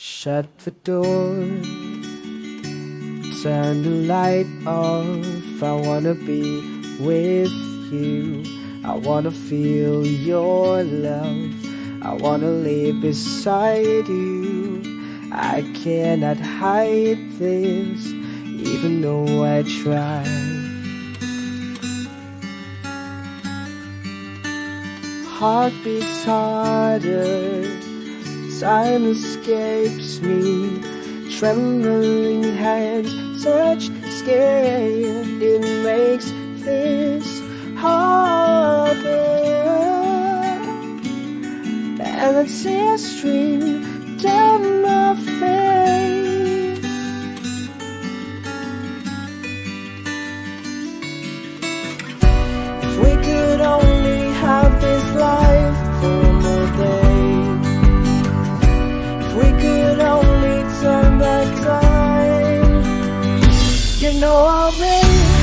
Shut the door, turn the light off. I wanna be with you. I wanna feel your love. I wanna live beside you. I cannot hide this, even though I try. Heart beats harder time escapes me. Trembling hands touch skin. It makes this harder. And the tears stream down my face know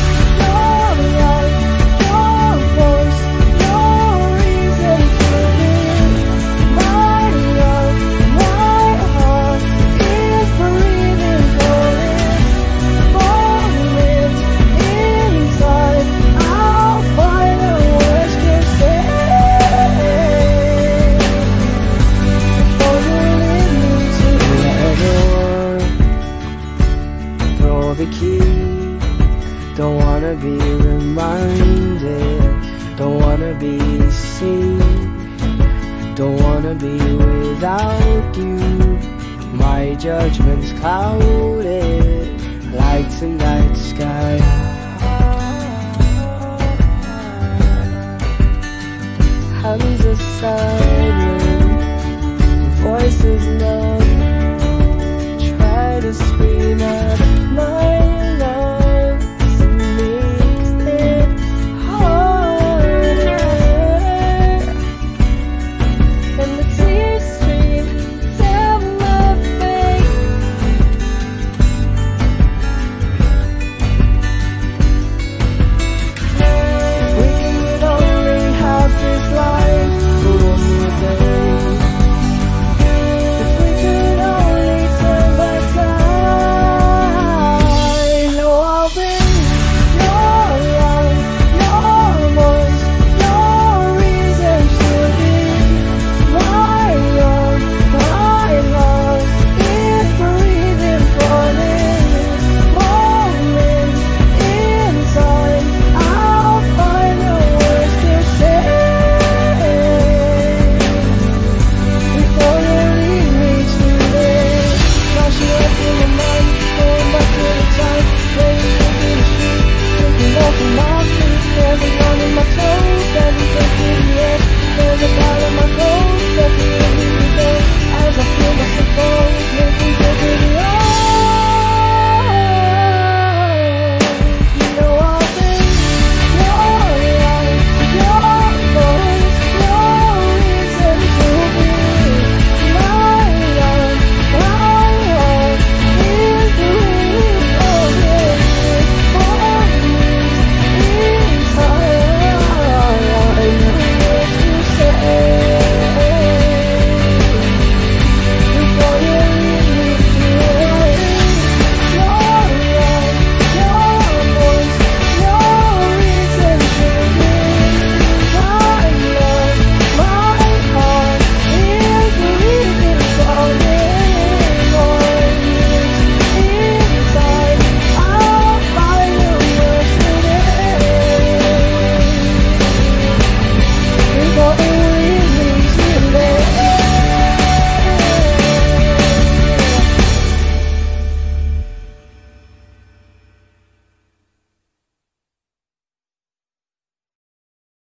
wanna be without you. My judgment's clouded Like tonight's sky. Hands are silent Voices numb Try to scream out